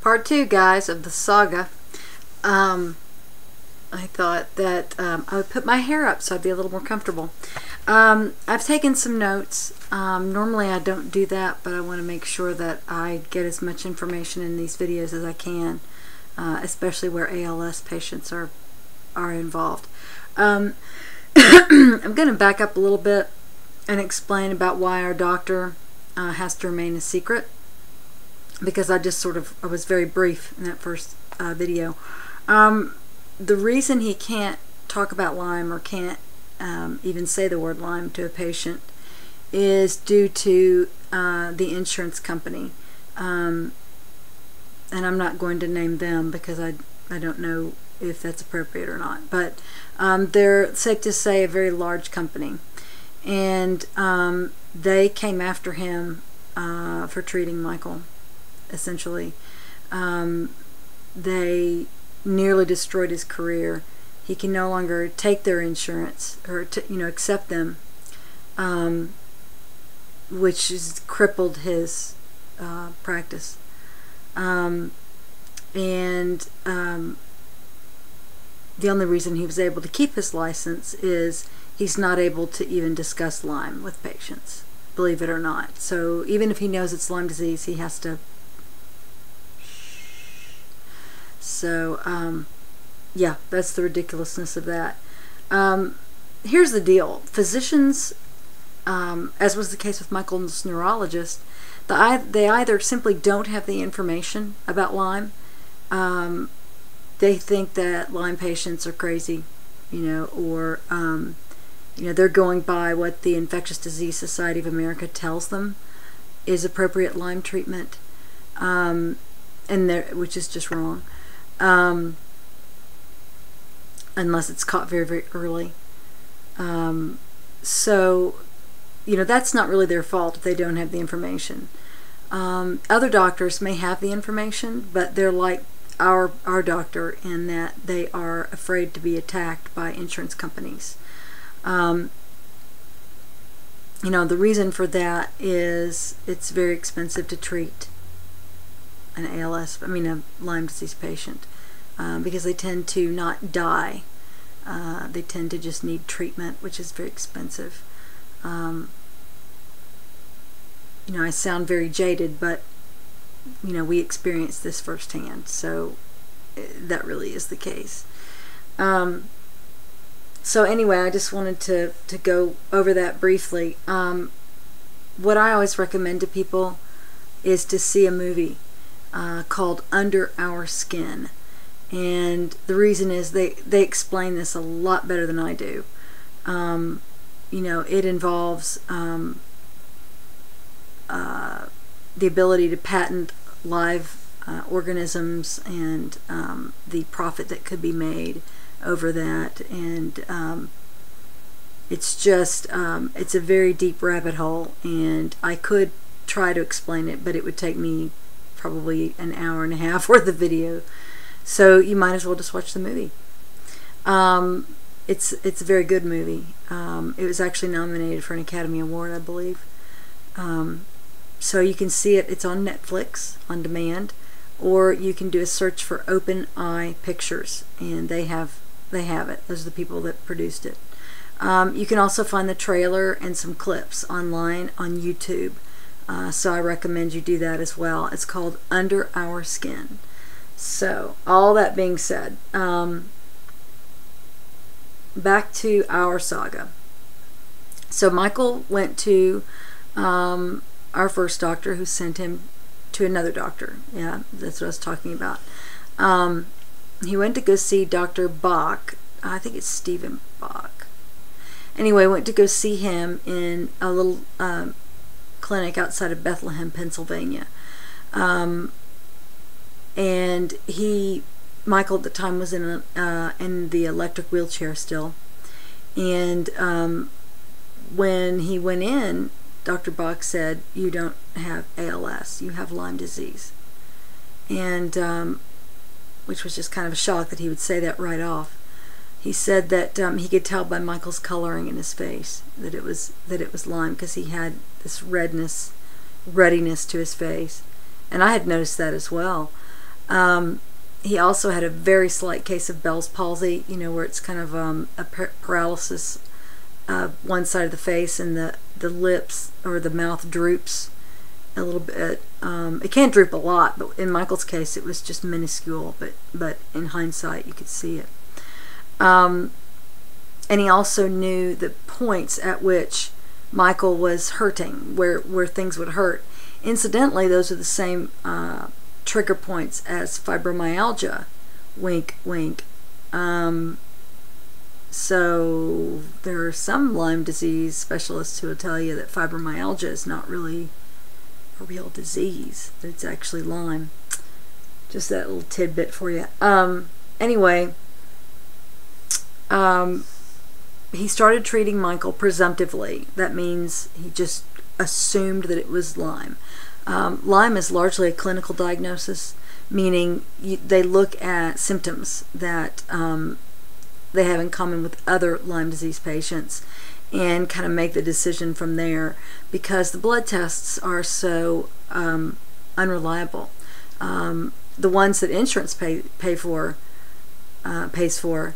part two, guys, of the saga. Um, I thought that um, I would put my hair up so I'd be a little more comfortable. Um, I've taken some notes. Um, normally I don't do that, but I want to make sure that I get as much information in these videos as I can, uh, especially where ALS patients are are involved. Um, I'm going to back up a little bit and explain about why our doctor uh, has to remain a secret because I just sort of I was very brief in that first uh, video. Um, the reason he can't talk about Lyme or can't um, even say the word Lyme to a patient is due to uh, the insurance company. Um, and I'm not going to name them because I, I don't know if that's appropriate or not. But um, they're, safe to say, a very large company. And um, they came after him uh, for treating Michael essentially. Um, they nearly destroyed his career. He can no longer take their insurance or you know accept them, um, which has crippled his uh, practice. Um, and um, the only reason he was able to keep his license is he's not able to even discuss Lyme with patients, believe it or not. So even if he knows it's Lyme disease, he has to So, um, yeah, that's the ridiculousness of that. Um, here's the deal physicians, um, as was the case with Michael's neurologist, the, they either simply don't have the information about Lyme, um, they think that Lyme patients are crazy, you know, or um, you know they're going by what the Infectious Disease Society of America tells them is appropriate Lyme treatment, um, and which is just wrong um, unless it's caught very, very early. Um, so, you know, that's not really their fault if they don't have the information. Um, other doctors may have the information, but they're like our our doctor in that they are afraid to be attacked by insurance companies. Um, you know, the reason for that is it's very expensive to treat an ALS, I mean a Lyme disease patient, um, because they tend to not die. Uh, they tend to just need treatment, which is very expensive. Um, you know, I sound very jaded, but you know, we experienced this firsthand, so eh, that really is the case. Um, so anyway, I just wanted to, to go over that briefly. Um, what I always recommend to people is to see a movie uh, called Under Our Skin. And the reason is they, they explain this a lot better than I do. Um, you know, it involves um, uh, the ability to patent live uh, organisms and um, the profit that could be made over that. And um, it's just, um, it's a very deep rabbit hole. And I could try to explain it, but it would take me probably an hour and a half worth of video. So you might as well just watch the movie. Um, it's it's a very good movie. Um, it was actually nominated for an Academy Award, I believe. Um, so you can see it. It's on Netflix on demand, or you can do a search for Open Eye Pictures, and they have they have it. Those are the people that produced it. Um, you can also find the trailer and some clips online on YouTube. Uh, so I recommend you do that as well. It's called Under Our Skin. So, all that being said, um, back to our saga. So, Michael went to um, our first doctor who sent him to another doctor. Yeah, that's what I was talking about. Um, he went to go see Dr. Bach. I think it's Stephen Bach. Anyway, went to go see him in a little um, clinic outside of Bethlehem, Pennsylvania. Um, and he, Michael at the time was in uh, in the electric wheelchair still, and um, when he went in, Dr. Bach said, "You don't have ALS, you have Lyme disease," and um, which was just kind of a shock that he would say that right off he said that um, he could tell by Michael's coloring in his face that it was that it was Lyme because he had this redness, ruddiness to his face, and I had noticed that as well. Um, he also had a very slight case of Bell's palsy, you know, where it's kind of um, a paralysis uh, one side of the face and the, the lips or the mouth droops a little bit. Um, it can't droop a lot, but in Michael's case, it was just minuscule. But but in hindsight, you could see it. Um, and he also knew the points at which Michael was hurting, where where things would hurt. Incidentally, those are the same uh, trigger points as fibromyalgia. Wink, wink. Um, so there are some Lyme disease specialists who will tell you that fibromyalgia is not really a real disease. that It's actually Lyme. Just that little tidbit for you. Um, anyway, um, he started treating Michael presumptively. That means he just assumed that it was Lyme. Um, Lyme is largely a clinical diagnosis, meaning you, they look at symptoms that um, they have in common with other Lyme disease patients and kind of make the decision from there because the blood tests are so um, unreliable. Um, the ones that insurance pay pay for uh, pays for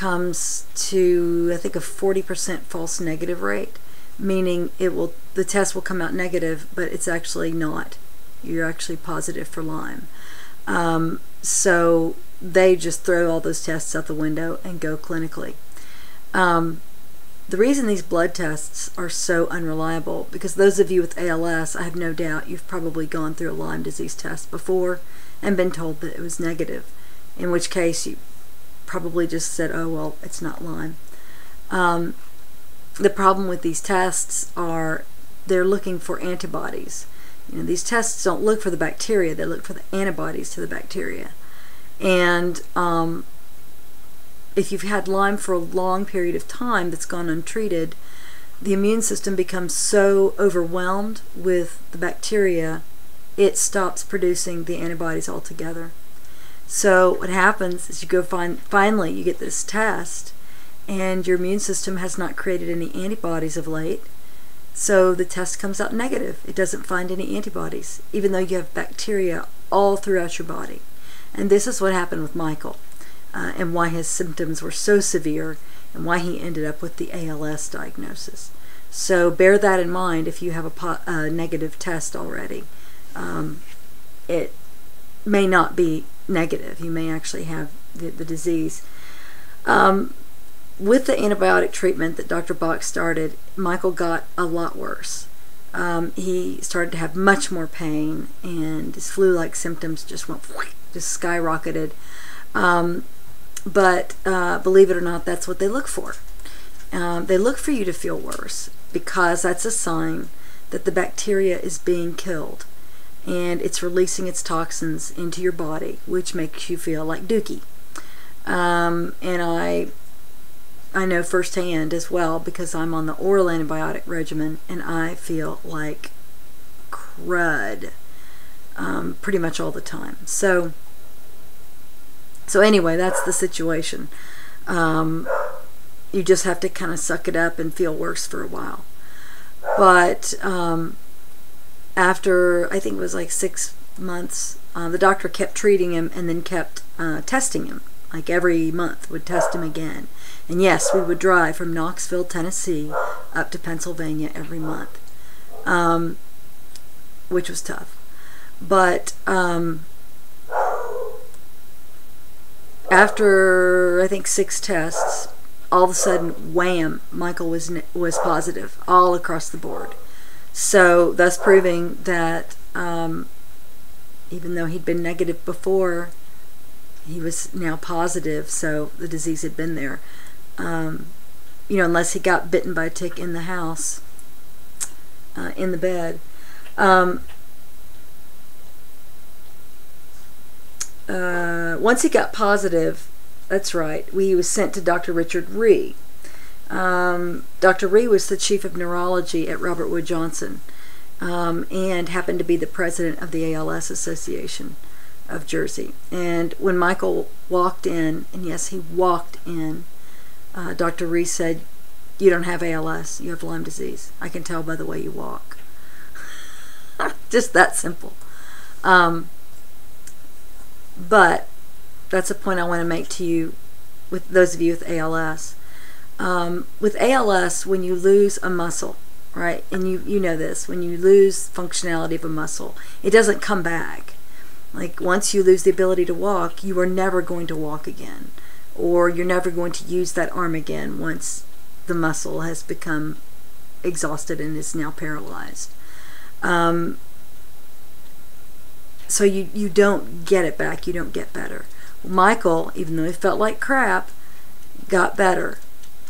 comes to I think a 40% false negative rate, meaning it will the test will come out negative, but it's actually not. You're actually positive for Lyme. Um, so they just throw all those tests out the window and go clinically. Um, the reason these blood tests are so unreliable, because those of you with ALS, I have no doubt you've probably gone through a Lyme disease test before and been told that it was negative, in which case you probably just said, oh, well, it's not Lyme. Um, the problem with these tests are they're looking for antibodies. You know, these tests don't look for the bacteria, they look for the antibodies to the bacteria. And um, if you've had Lyme for a long period of time that's gone untreated, the immune system becomes so overwhelmed with the bacteria, it stops producing the antibodies altogether. So what happens is you go find finally you get this test and your immune system has not created any antibodies of late. So the test comes out negative. It doesn't find any antibodies, even though you have bacteria all throughout your body. And this is what happened with Michael uh, and why his symptoms were so severe and why he ended up with the ALS diagnosis. So bear that in mind if you have a, a negative test already. Um, it may not be negative. You may actually have the, the disease. Um, with the antibiotic treatment that Dr. Bach started, Michael got a lot worse. Um, he started to have much more pain, and his flu-like symptoms just went just skyrocketed. Um, but uh, believe it or not, that's what they look for. Um, they look for you to feel worse because that's a sign that the bacteria is being killed and it's releasing its toxins into your body, which makes you feel like dookie. Um, and I, I know firsthand as well because I'm on the oral antibiotic regimen, and I feel like crud um, pretty much all the time. So, so anyway, that's the situation. Um, you just have to kind of suck it up and feel worse for a while. But um, after I think it was like six months, uh, the doctor kept treating him and then kept uh, testing him. Like every month, would test him again. And yes, we would drive from Knoxville, Tennessee, up to Pennsylvania every month, um, which was tough. But um, after I think six tests, all of a sudden, wham! Michael was was positive all across the board. So, thus proving that um, even though he'd been negative before, he was now positive. So the disease had been there. Um, you know, unless he got bitten by a tick in the house, uh, in the bed. Um, uh, once he got positive, that's right, we, he was sent to Dr. Richard Ree. Um, Dr. Ree was the chief of neurology at Robert Wood Johnson um, and happened to be the president of the ALS Association of Jersey. And when Michael walked in, and yes, he walked in, uh, Dr. Ree said, You don't have ALS, you have Lyme disease. I can tell by the way you walk. Just that simple. Um, but that's a point I want to make to you with those of you with ALS. Um, with ALS, when you lose a muscle, right, and you, you know this, when you lose functionality of a muscle, it doesn't come back. Like once you lose the ability to walk, you are never going to walk again, or you're never going to use that arm again once the muscle has become exhausted and is now paralyzed. Um, so you, you don't get it back, you don't get better. Michael, even though he felt like crap, got better.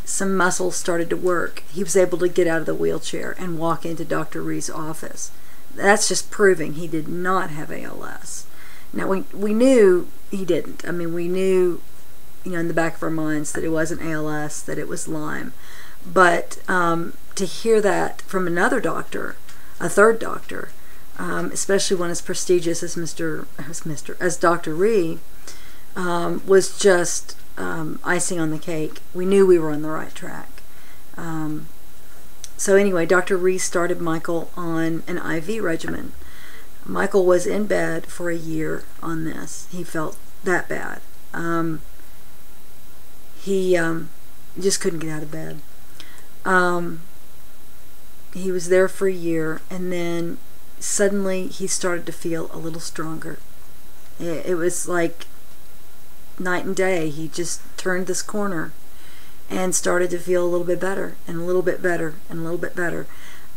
Some muscles started to work. He was able to get out of the wheelchair and walk into Dr. Ree's office. That's just proving he did not have ALS. Now, we, we knew he didn't. I mean, we knew, you know, in the back of our minds that it wasn't ALS, that it was Lyme. But um, to hear that from another doctor, a third doctor, um, especially one as prestigious as Mr. as Mr. as Dr. Ree, um, was just um, icing on the cake. We knew we were on the right track. Um, so anyway, Dr. Ree started Michael on an IV regimen. Michael was in bed for a year on this. He felt that bad. Um, he um, just couldn't get out of bed. Um, he was there for a year, and then suddenly he started to feel a little stronger. It, it was like night and day. He just turned this corner and started to feel a little bit better and a little bit better and a little bit better.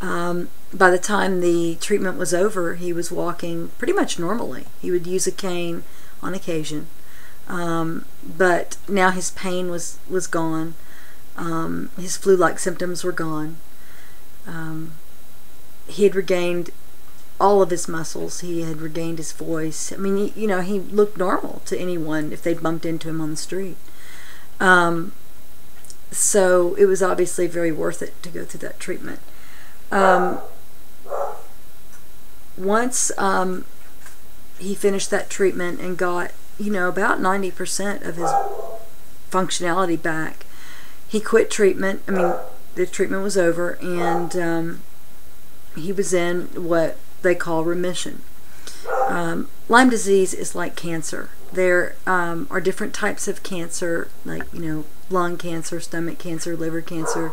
Um, by the time the treatment was over, he was walking pretty much normally. He would use a cane on occasion, um, but now his pain was was gone. Um, his flu-like symptoms were gone. Um, he had regained all of his muscles. He had regained his voice. I mean, you know, he looked normal to anyone if they bumped into him on the street. Um, so it was obviously very worth it to go through that treatment. Um, once um, he finished that treatment and got, you know, about 90% of his functionality back, he quit treatment. I mean, the treatment was over, and um, he was in what they call remission. Um, Lyme disease is like cancer. There um, are different types of cancer, like, you know, lung cancer, stomach cancer, liver cancer,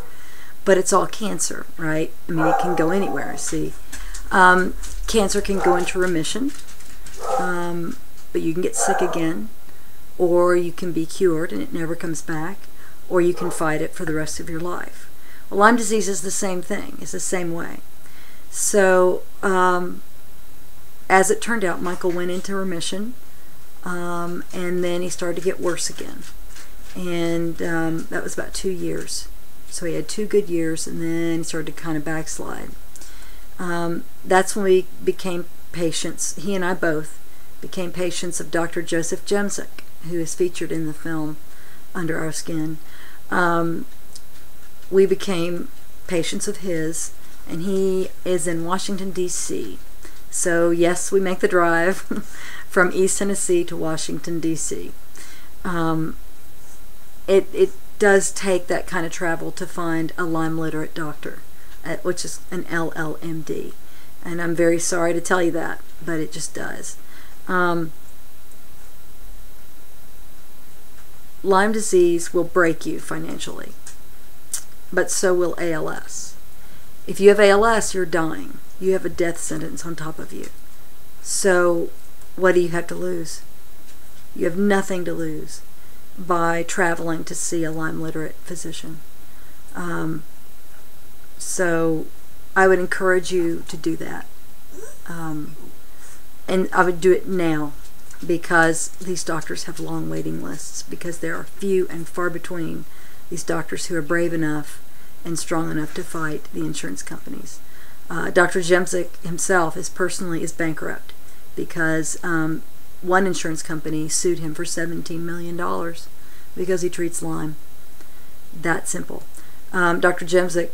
but it's all cancer, right? I mean, it can go anywhere, see. Um, cancer can go into remission, um, but you can get sick again, or you can be cured and it never comes back, or you can fight it for the rest of your life. Well, Lyme disease is the same thing, it's the same way. So, um, as it turned out, Michael went into remission, um, and then he started to get worse again. And um, that was about two years. So he had two good years, and then he started to kind of backslide. Um, that's when we became patients, he and I both became patients of Dr. Joseph Jemsek, who is featured in the film Under Our Skin. Um, we became patients of his and he is in Washington, D.C. So, yes, we make the drive from East Tennessee to Washington, D.C. Um, it, it does take that kind of travel to find a Lyme literate doctor, which is an LLMD. And I'm very sorry to tell you that, but it just does. Um, Lyme disease will break you financially, but so will ALS. If you have ALS, you're dying. You have a death sentence on top of you. So, what do you have to lose? You have nothing to lose by traveling to see a Lyme literate physician. Um, so, I would encourage you to do that. Um, and I would do it now because these doctors have long waiting lists because there are few and far between these doctors who are brave enough and strong enough to fight the insurance companies. Uh, Dr. Jemsek himself is personally is bankrupt because um, one insurance company sued him for $17 million because he treats Lyme. That simple. Um, Dr. Jemsek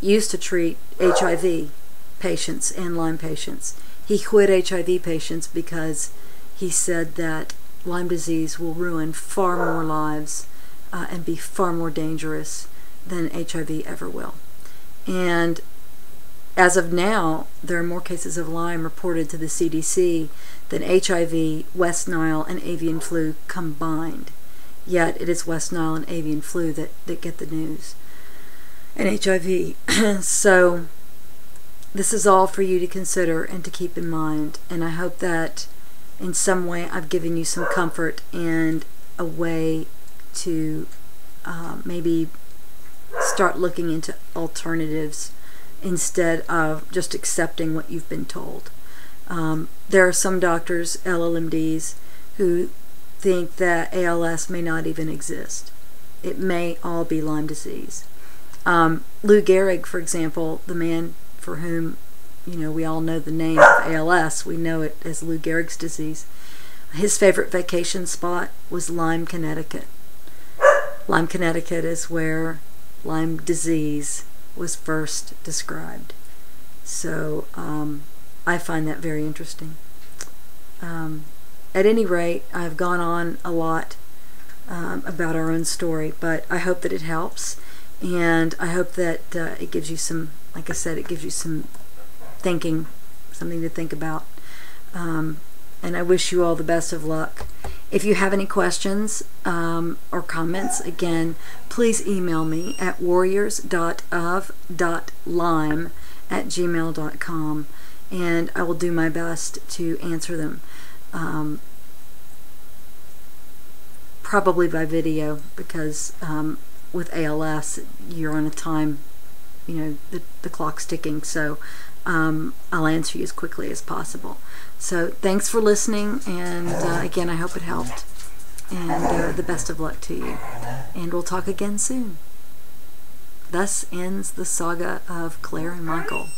used to treat HIV patients and Lyme patients. He quit HIV patients because he said that Lyme disease will ruin far more lives uh, and be far more dangerous than HIV ever will. And as of now, there are more cases of Lyme reported to the CDC than HIV, West Nile, and avian flu combined. Yet it is West Nile and avian flu that, that get the news. And HIV. so this is all for you to consider and to keep in mind. And I hope that in some way I've given you some comfort and a way to uh, maybe start looking into alternatives instead of just accepting what you've been told. Um, there are some doctors, LLMDs, who think that ALS may not even exist. It may all be Lyme disease. Um, Lou Gehrig, for example, the man for whom you know we all know the name of ALS, we know it as Lou Gehrig's disease. His favorite vacation spot was Lyme, Connecticut. Lyme, Connecticut is where Lyme disease was first described. So um, I find that very interesting. Um, at any rate, I've gone on a lot um, about our own story, but I hope that it helps, and I hope that uh, it gives you some, like I said, it gives you some thinking, something to think about. Um, and I wish you all the best of luck. If you have any questions um, or comments, again, please email me at warriors.of.lyme at gmail.com and I will do my best to answer them. Um, probably by video because um, with ALS you're on a time, you know, the, the clock's ticking, so um, I'll answer you as quickly as possible. So thanks for listening, and uh, again, I hope it helped. And uh, the best of luck to you. And we'll talk again soon. Thus ends the saga of Claire and Michael.